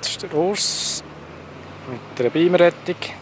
Ist der Urs mit der Beamrettung.